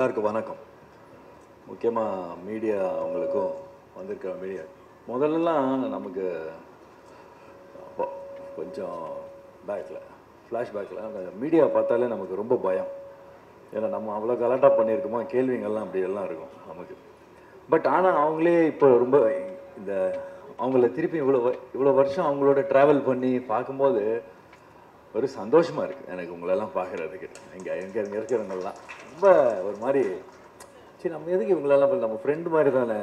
எல்லாருக்கும் வணக்கம். முக்கியமாக மீடியா அவங்களுக்கும் வந்திருக்கிற மீடியா. முதல்லலாம் நமக்கு கொஞ்சம் பேக்கில் ஃப்ளாஷ்பேக்கில் மீடியா பார்த்தாலே நமக்கு ரொம்ப பயம். ஏன்னா நம்ம அவ்வளோ கலாட்டாக பண்ணியிருக்கோமா கேள்விங்கள்லாம் அப்படி எல்லாம் இருக்கும் நமக்கு. பட் ஆனால் அவங்களே இப்போ ரொம்ப இந்த அவங்கள திருப்பி இவ்வளோ வ- இவ்வளோ வருஷம் அவங்களோட ட்ராவல் பண்ணி பார்க்கும்போது ஒரு சந்தோஷமாக இருக்குது எனக்கு உங்களெல்லாம் பார்க்குறதுக்கு. இங்கே எங்கே இங்கே இருக்கிறவங்கெல்லாம். ரொம்ப ஒரு மாதிரி சரி நம்ம எதுக்கு இவங்களெல்லாம் நம்ம ஃப்ரெண்டு மாதிரி தானே?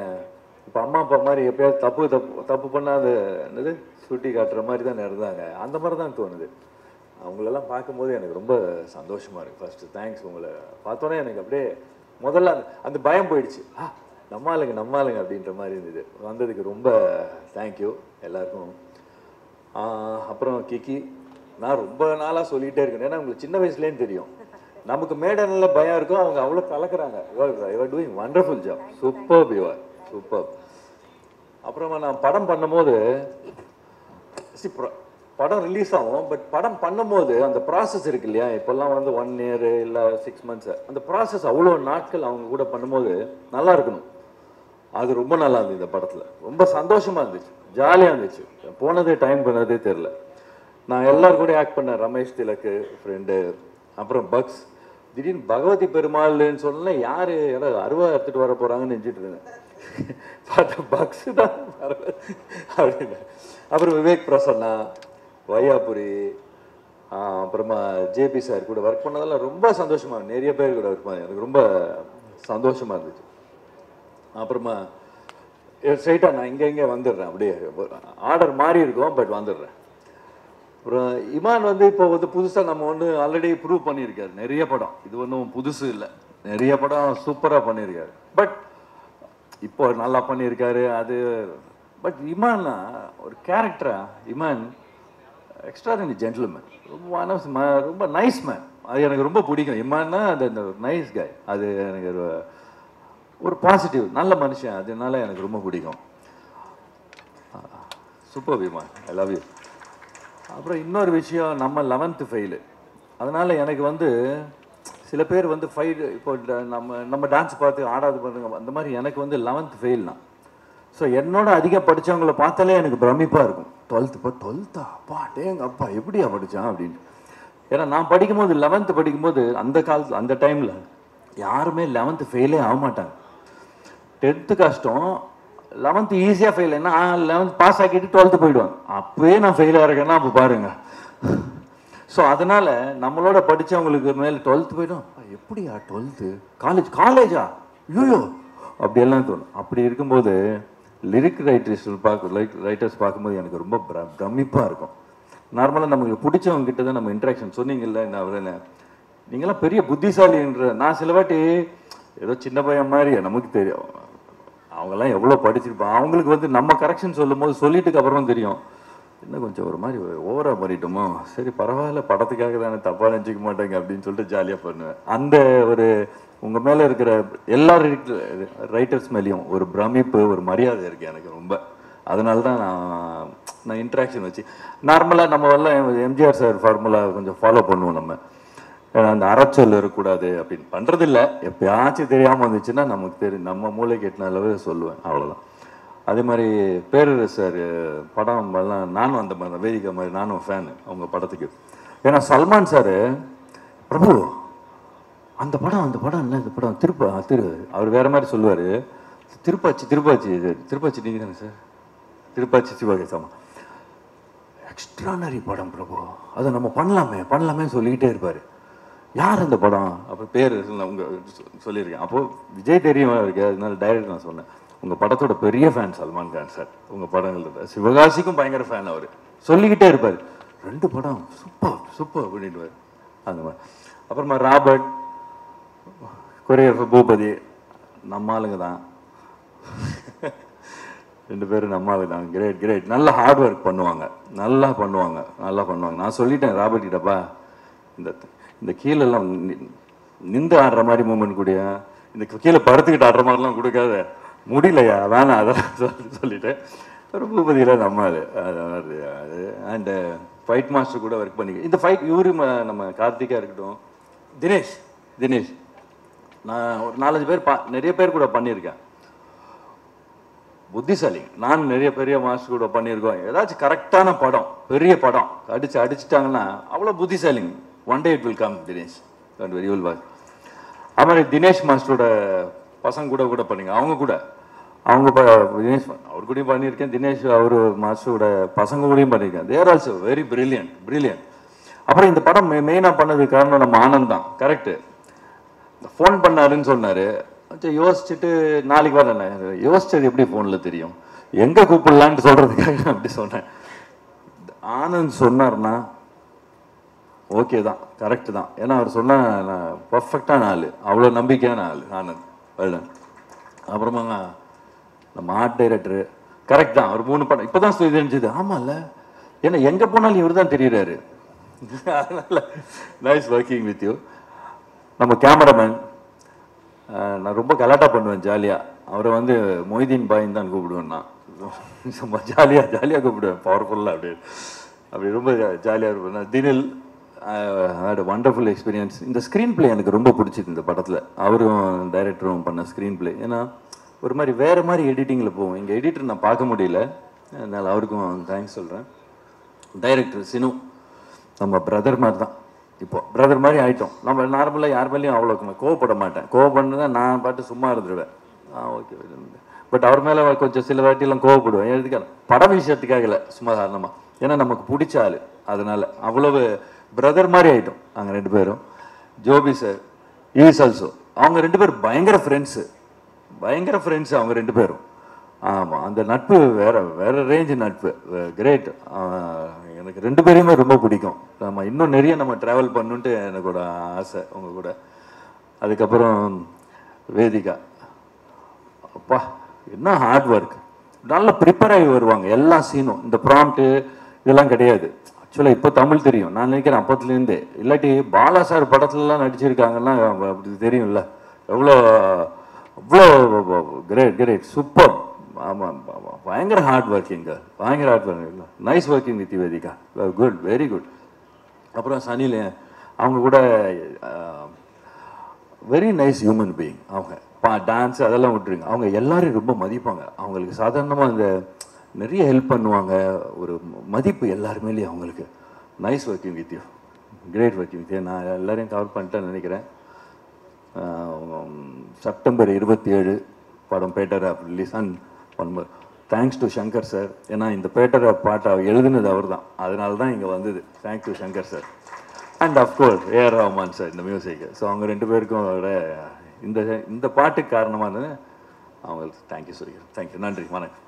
இப்போ அம்மா அப்பா மாதிரி எப்பயாவது தப்பு தப்பு தப்பு பண்ணாத என்னது? சுட்டி காட்டுற மாதிரி தானே இருந்தாங்க. அந்த மாதிரி தான் தோணுது. அவங்களெல்லாம் பார்க்கும்போது எனக்கு ரொம்ப சந்தோஷமாக இருக்குது ஃபஸ்ட்டு தேங்க்ஸ் உங்களை பார்த்தோன்னே எனக்கு அப்படியே முதல்ல அந்த அந்த பயம் போயிடுச்சு. ஆ நம்ம ஆளுங்க நம்ம ஆளுங்க அப்படின்ற மாதிரி இருந்தது. வந்ததுக்கு ரொம்ப தேங்க்யூ எல்லாருக்கும். அப்புறம் கிக்கி நான் ரொம்ப நாளாக சொல்லிகிட்டே இருக்கேன். ஏன்னா உங்களுக்கு சின்ன வயசுலேன்னு தெரியும். நமக்கு மேடனில் பயம் இருக்கும் அவங்க அவ்வளோ கலக்கிறாங்க. You're doing wonderful job super you're super அப்புறமா நான் படம் பண்ணும்போது சி படம் ரிலீஸ் ஆகும். பட் படம் பண்ணும்போது அந்த ப்ராசஸ் இருக்கு இல்லையா? இப்போல்லாம் வந்து ஒன் இயர் இல்லை சிக்ஸ் மந்த்ஸ் அந்த ப்ராசஸ் அவ்வளோ நாட்கள் அவங்க கூட பண்ணும்போது நல்லா இருக்கணும். அது ரொம்ப நல்லா இருந்தது இந்த படத்தில். ரொம்ப சந்தோஷமாக இருந்துச்சு. ஜாலியாக இருந்துச்சு. போனதே டைம் பண்ணதே தெரில நான் எல்லாரும் கூட ஆக்ட் பண்ணேன். ரமேஷ் திலக்கு ஃப்ரெண்டு அப்புறம் பக்ஸ். திடீர்னு பகவதி பெருமாள்னு சொன்னா யார்? ஏதோ அருவா எடுத்துகிட்டு வர போகிறாங்கன்னு நினச்சிட்டு இருந்தேன். பார்த்தா பக்ஸ் தான். அப்படின்னு. அப்புறம் விவேக் பிரசன்னா வையாபுரி அப்புறமா ஜேபி சார் கூட ஒர்க் பண்ணதெல்லாம் ரொம்ப சந்தோஷமாக நிறைய பேர் கூட ஒர்க் பண்ணேன் எனக்கு ரொம்ப சந்தோஷமாக இருந்துச்சு. அப்புறமா ஸ்ட்ரைட்டாக நான் இங்கே இங்கே வந்துடுறேன். அப்படியே ஆர்டர் மாறி இருக்கும் பட் வந்துடுறேன். அப்புறம் இமான் வந்து இப்போ வந்து புதுசாக நம்ம வந்து ஆல்ரெடி ப்ரூவ் பண்ணியிருக்காரு. நிறைய படம். இது ஒன்றும் புதுசு இல்லை. நிறைய படம் சூப்பராக பண்ணியிருக்காரு. பட் இப்போ நல்லா பண்ணியிருக்காரு அது பட் இமான்னா ஒரு கேரக்டரா இமான் எக்ஸ்ட்ராடனரி ஜென்டில்மேன் ரொம்ப one ஆஃப் ரொம்ப நைஸ் மேன் அது எனக்கு ரொம்ப பிடிக்கும். இமான்னா அது நைஸ் கை அது எனக்கு ஒரு ஒரு பாசிட்டிவ் நல்ல மனுஷன். அதனால எனக்கு ரொம்ப பிடிக்கும். சூப்பர் விமான் ஐ லவ் யூ அப்புறம் இன்னொரு விஷயம் நம்ம லெவன்த்து ஃபெயிலு அதனால் எனக்கு வந்து சில பேர் வந்து ஃபைல் இப்போ நம்ம நம்ம டான்ஸ் பார்த்து ஆடாது பண்ணுங்க அந்த மாதிரி எனக்கு வந்து லெவன்த் ஃபெயில் தான் ஸோ என்னோட அதிகம் படித்தவங்கள பார்த்தாலே எனக்கு பிரமிப்பாக இருக்கும். டுவெல்த்து இப்போ டுவெல்த்தா அப்பா டேங்க அப்பா எப்படியா படித்தான் அப்படின்னு ஏன்னா நான் படிக்கும்போது லெவன்த்து படிக்கும்போது அந்த காலத்தில் அந்த டைமில் யாருமே லெவன்த்து ஃபெயிலே ஆக மாட்டாங்க டென்த்து கஷ்டம் லெவன்த்து ஈஸியாக ஃபெயில் ஏன்னா லெவன்த் பாஸ் ஆக்கிட்டு டுவெல்த்து போயிடுவேன். அப்பவே நான் ஃபெயில் ஆகிறேன்னா அப்போ பாருங்கள் ஸோ அதனால் நம்மளோட படித்தவங்களுக்கு மேலே டுவெல்த்து போயிடும். எப்படியா டுவெல்த்து காலேஜ் காலேஜா ஐயோ அப்படியெல்லாம் தோணும். அப்படி இருக்கும்போது லிரிக் ரைட்டர்ஸ் பார்க்க லைக் ரைட்டர்ஸ் பார்க்கும்போது எனக்கு ரொம்ப பிர- இருக்கும். நார்மலாக நமக்கு பிடிச்சவங்க கிட்ட தான் நம்ம இன்ட்ராக்ஷன் சொன்னீங்கல்ல இந்த அவரை நீங்களாம் பெரிய புத்திசாலின்ற நான் சில வாட்டி ஏதோ சின்ன பையன் மாதிரி நமக்கு தெரியும். அவங்கெல்லாம் எவ்வளோ படிச்சிருப்பான் அவங்களுக்கு வந்து நம்ம கரெக்ஷன் சொல்லும் போது சொல்லிட்டுக்கு அப்புறம் தெரியும். இன்னும் கொஞ்சம் ஒரு மாதிரி ஓவராக பண்ணிட்டோமோ. சரி பரவாயில்ல படத்துக்காக தானே தப்பாக நினச்சிக்க மாட்டேங்க அப்படின்னு சொல்லிட்டு ஜாலியாக பண்ணுவேன். அந்த ஒரு உங்கள் மேலே இருக்கிற எல்லா ரைட்டர்ஸ் மேலேயும் ஒரு பிரமிப்பு ஒரு மரியாதை இருக்கு எனக்கு ரொம்ப. அதனால தான் நான் நான் இன்ட்ராக்ஷன் வச்சு நார்மலாக நம்ம எல்லாம் எம்ஜிஆர் சார் ஃபார்முலா கொஞ்சம் ஃபாலோ பண்ணுவோம் நம்ம. அந்த அறச்சொல் இருக்கக்கூடாது அப்படின்னு. பண்ணுறதில்ல எப்பயாச்சும் தெரியாமல் வந்துச்சுன்னா நமக்கு தெரியும் நம்ம மூளைக்கு எட்டின அளவு சொல்லுவேன். அவ்வளோதான் அதே மாதிரி பேரர் சார் படம் எல்லாம் நானும் அந்த மாதிரி வேதிக்கா மாதிரி நானும் ஃபேனு அவங்க படத்துக்கு. ஏன்னா சல்மான் சார் பிரபு அந்த படம் அந்த படம் என்ன இந்த படம்? திருப்ப திரு அவர் வேறு மாதிரி சொல்லுவார். திருப்பாச்சி திருப்பாச்சி திருப்பாச்சி நீங்கள் தானே சார்? திருப்பாச்சி சிவகேசாமா எக்ஸ்ட்ரானரி படம் பிரபு. அதை நம்ம பண்ணலாமே பண்ணலாமே சொல்லிக்கிட்டே இருப்பார். யார் அந்த படம்? அப்போ பேர் உங்க சொல்லியிருக்கேன். அப்போ விஜய் தெரியும்? இருக்கு. அதனால டைரக்ட் நான் சொன்னேன். உங்கள் படத்தோட பெரிய ஃபேன் சல்மான் கான் சார். உங்கள் படங்கள் சிவகாசிக்கும் பயங்கர ஃபேன் அவர். சொல்லிக்கிட்டே இருப்பார். ரெண்டு படம் சூப்பர் சூப்பர் அப்படின்வார் அந்த மாதிரி. அப்புறமா ராபர்ட் கொரியோகிராஃபர் பூபதி. நம்ம ஆளுங்க தான். ரெண்டு பேரும் நம்ம ஆளு தான். கிரேட் கிரேட் நல்ல ஹார்ட் ஒர்க் பண்ணுவாங்க. நல்லா பண்ணுவாங்க. நல்லா பண்ணுவாங்க. நான் சொல்லிட்டேன் ராபர்ட் கிட்டப்பா. இந்த இந்த கீழெல்லாம் நி- நிந்து ஆடுற மாதிரி மூமெண்ட் கூடிய? இந்த கீழே படுத்துக்கிட்டு ஆடுற மாதிரிலாம் கொடுக்காத. முடியலையா? வேணாம் அதெல்லாம் சொல்லி சொல்லிட்டேன் ஒரு பூபதியில் நம்ம அது அது அண்டு ஃபைட் மாஸ்டர் கூட ஒர்க் பண்ணி இந்த ஃபைட் இவரு நம்ம கார்த்திகா இருக்கட்டும். தினேஷ் தினேஷ். நான் ஒரு நாலஞ்சு பேர் பா நிறைய பேர் கூட பண்ணியிருக்கேன். புத்திசாலி. நான் நிறைய பெரிய மாஸ்டர் கூட பண்ணியிருக்கோம். ஏதாச்சும் கரெக்டான படம் பெரிய படம் அடித்து அடிச்சிட்டாங்கன்னா அவ்வளோ புத்திசாலிங்க. One day it will come Dinesh very will walk அது தினேஷ் மாஸ்டரோட பசங்க கூட கூட பண்ணீங்க. அவங்க கூட? அவங்க தினேஷ் அவர் கூடயும் பண்ணியிருக்கேன். தினேஷ் அவர் மாஸ்டரோட பசங்க கூடயும் பண்ணியிருக்கேன். They're also very brilliant brilliant அப்புறம் இந்த படம் மெயினாக பண்ணதுக்கு காரணம் நம்ம ஆனந்த் தான். கரெக்டு ஃபோன் பண்ணாருன்னு சொன்னார். கொஞ்சம் யோசிச்சுட்டு நாளைக்கு வரேன் யோசிச்சது எப்படி ஃபோனில் தெரியும்? எங்கே கூப்பிடலான்ட்டு சொல்கிறதுக்காக அப்படி சொன்னேன். ஆனந்த் சொன்னார்னா ஓகே தான் கரெக்டு தான். ஏன்னா அவர் சொன்ன பர்ஃபெக்டான ஆள். அவ்வளோ நம்பிக்கையான ஆள் ஆனந்த் வருடன் அப்புறமா நம்ம ஆர்ட் டைரக்டரு கரெக்ட் தான் அவர் மூணு படம் இப்போ தான் தெரிஞ்சது ஆமாம்ல ஏன்னா எங்கே போனாலும் இவர் தான் தெரியுறாரு. அதனால் நைஸ் ஒர்க்கிங் வித் யூ நம்ம கேமராமேன் நான் ரொம்ப கலாட்டாக பண்ணுவேன் ஜாலியாக அவரை வந்து மொய்தீன் பாயின்னு தான் கூப்பிடுவேன் நான். சும்மா ஜாலியாக ஜாலியாக கூப்பிடுவேன். பவர்ஃபுல்லாக அப்படி அப்படி ரொம்ப ஜாலியாக இருப்பேன். நான் தினில் ஹேட் வண்டர்ஃபுல் எக்ஸ்பீரியன்ஸ் இந்த ஸ்க்ரீன் பிளே எனக்கு ரொம்ப பிடிச்சிது இந்த படத்தில். அவரும் டைரக்டரும் பண்ண ஸ்க்ரீன் பிளே ஏன்னா ஒரு மாதிரி வேறு மாதிரி எடிட்டிங்கில் போவோம். இங்கே எடிட்டர் நான் பார்க்க முடியல. அதனால் அவருக்கும் தேங்க்ஸ் சொல்கிறேன் டைரக்டர் சினு நம்ம பிரதர் மாதிரி தான் இப்போ பிரதர் மாதிரி ஆகிட்டோம் நம்ம நார்மலாக யார் மேலேயும் அவ்வளோ கோவப்பட மாட்டேன். கோவப்படுனா நான் பாட்டு சும்மா இருந்துடுவேன் ஆ ஓகே பட் அவர் மேலே கொஞ்சம் சில வாட்டியெல்லாம் கோவப்படுவேன். எதுக்காக? பட விஷயத்துக்காக இல்லை சும்மா சாதாரணமாக ஏன்னா நமக்கு பிடிச்ச ஆள். அதனால் அவ்வளவு பிரதர் மாதிரி ஆகிட்டோம் நாங்கள் ரெண்டு பேரும். ஜோபி சார் ஈஸ் ஆல்சோ அவங்க ரெண்டு பேரும் பயங்கர ஃப்ரெண்ட்ஸு பயங்கர ஃப்ரெண்ட்ஸு அவங்க ரெண்டு பேரும். ஆமாம் அந்த நட்பு வேறு வேறு ரேஞ்சு நட்பு. கிரேட் எனக்கு ரெண்டு பேரையுமே ரொம்ப பிடிக்கும். நம்ம இன்னும் நிறைய நம்ம ட்ராவல் பண்ணுன்ட்டு எனக்கோட ஆசை உங்கள் கூட. அதுக்கப்புறம் வேதிகா. அப்பா என்ன ஹார்ட் ஒர்க் நல்லா ப்ரிப்பேர் ஆகி வருவாங்க எல்லா சீனும் இந்த ப்ராம்ப்ட்டு இதெல்லாம் கிடையாது. ஆக்சுவலாக இப்போ தமிழ் தெரியும். நான் நினைக்கிறேன் அப்பத்துலேருந்தே. இல்லாட்டி பாலா சார் படத்துலலாம் நடிச்சிருக்காங்கன்னா அப்படி தெரியும்ல. எவ்வளோ அவ்வளோ கிரேட் கிரேட் சூப்பர் ஆமாம் பயங்கர ஹார்ட் ஒர்க்கிங்க பயங்கர hard working nice working Nithi Vedhika. Good very good அப்புறம் சனியில் அவங்க கூட வெரி நைஸ் ஹியூமன் பீயிங் அவங்க. பா டான்ஸ் அதெல்லாம் விட்டுருங்க. அவங்க எல்லாரையும் ரொம்ப மதிப்பாங்க. அவங்களுக்கு சாதாரணமாக இந்த நிறைய ஹெல்ப் பண்ணுவாங்க. ஒரு மதிப்பு எல்லாருமேலேயும் அவங்களுக்கு. Nice working with you great working with you நான் எல்லாரையும் கவர் பண்ணிட்டேன்னு நினைக்கிறேன். செப்டம்பர் இருபத்தி ஏழு படம் Petta rap release and one thanks to Shankar sir ஏன்னா இந்த பேட்டர் ஆப் பாட்டை எழுதுனது அவர் தான் அதனால தான் இங்கே வந்தது thanks to Shankar sir and of course A R Rahman sir இந்த மியூசிக்கு ஸோ அவங்க ரெண்டு பேருக்கும் அவரோட இந்த இந்த பாட்டுக்கு காரணமானது அவங்களுக்கு தேங்க்யூ சொல்லிக்கிறேன். தேங்க்யூ நன்றி. வணக்கம்.